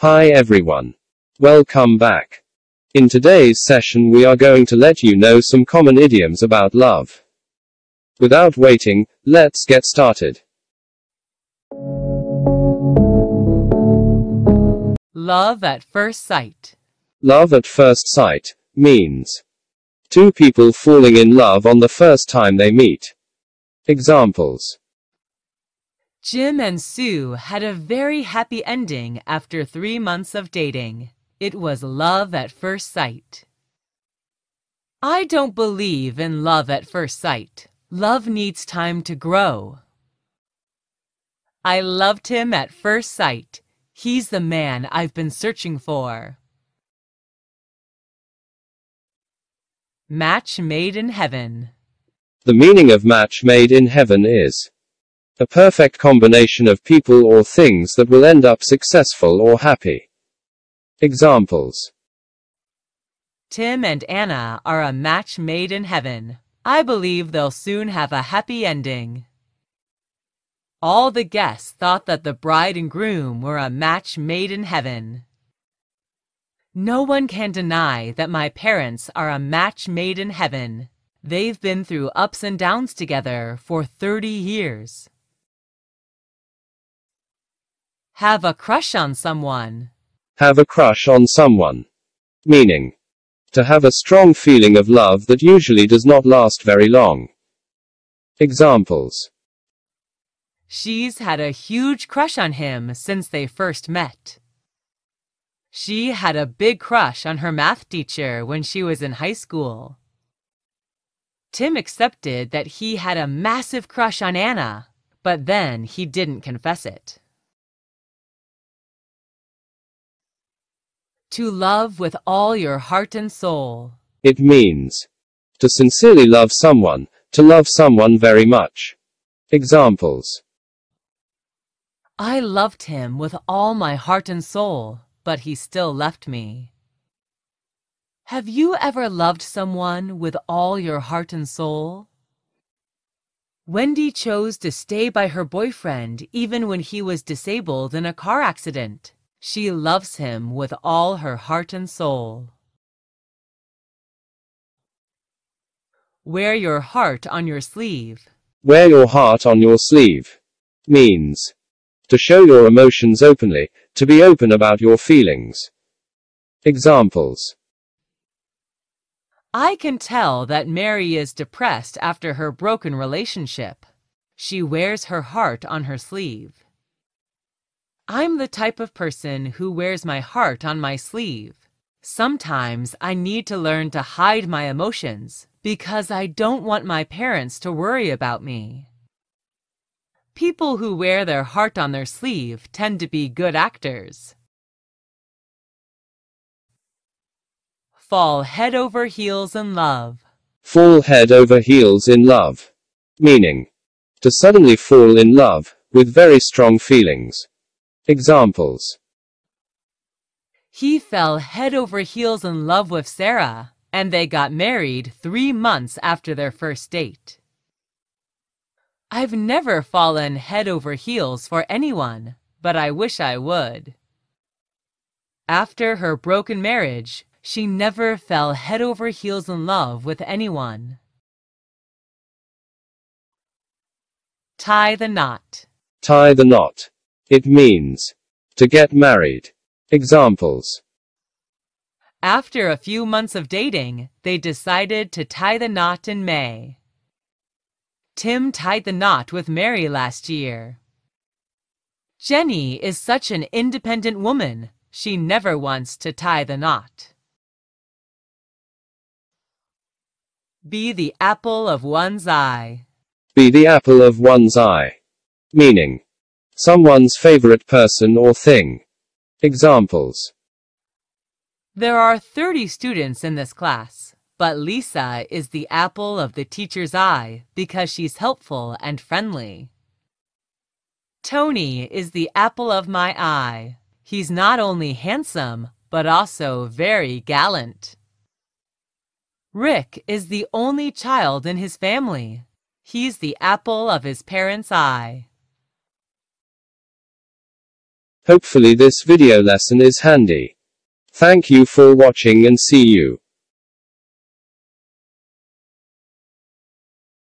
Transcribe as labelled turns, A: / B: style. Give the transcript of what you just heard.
A: Hi everyone. Welcome back. In today's session, we are going to let you know some common idioms about love. Without waiting, let's get started.
B: Love at first sight.
A: Love at first sight means two people falling in love on the first time they meet. Examples
B: Jim and Sue had a very happy ending after three months of dating. It was love at first sight. I don't believe in love at first sight. Love needs time to grow. I loved him at first sight. He's the man I've been searching for. Match made in heaven.
A: The meaning of match made in heaven is a perfect combination of people or things that will end up successful or happy. Examples
B: Tim and Anna are a match made in heaven. I believe they'll soon have a happy ending. All the guests thought that the bride and groom were a match made in heaven. No one can deny that my parents are a match made in heaven. They've been through ups and downs together for 30 years. Have a crush on someone.
A: Have a crush on someone. Meaning to have a strong feeling of love that usually does not last very long. Examples
B: She's had a huge crush on him since they first met. She had a big crush on her math teacher when she was in high school. Tim accepted that he had a massive crush on Anna, but then he didn't confess it. To love with all your heart and soul.
A: It means to sincerely love someone, to love someone very much. Examples
B: I loved him with all my heart and soul, but he still left me. Have you ever loved someone with all your heart and soul? Wendy chose to stay by her boyfriend even when he was disabled in a car accident. She loves him with all her heart and soul. Wear your heart on your sleeve.
A: Wear your heart on your sleeve means to show your emotions openly, to be open about your feelings. Examples
B: I can tell that Mary is depressed after her broken relationship. She wears her heart on her sleeve. I'm the type of person who wears my heart on my sleeve. Sometimes I need to learn to hide my emotions because I don't want my parents to worry about me. People who wear their heart on their sleeve tend to be good actors. Fall head over heels in love.
A: Fall head over heels in love. Meaning to suddenly fall in love with very strong feelings. Examples
B: He fell head over heels in love with Sarah, and they got married three months after their first date. I've never fallen head over heels for anyone, but I wish I would. After her broken marriage, she never fell head over heels in love with anyone. Tie the knot.
A: Tie the knot. It means to get married. Examples
B: After a few months of dating, they decided to tie the knot in May. Tim tied the knot with Mary last year. Jenny is such an independent woman. She never wants to tie the knot. Be the apple of one's eye.
A: Be the apple of one's eye. Meaning someone's favorite person or thing. Examples
B: There are 30 students in this class, but Lisa is the apple of the teacher's eye because she's helpful and friendly. Tony is the apple of my eye. He's not only handsome, but also very gallant. Rick is the only child in his family. He's the apple of his parents' eye.
A: Hopefully this video lesson is handy. Thank you for watching and see you.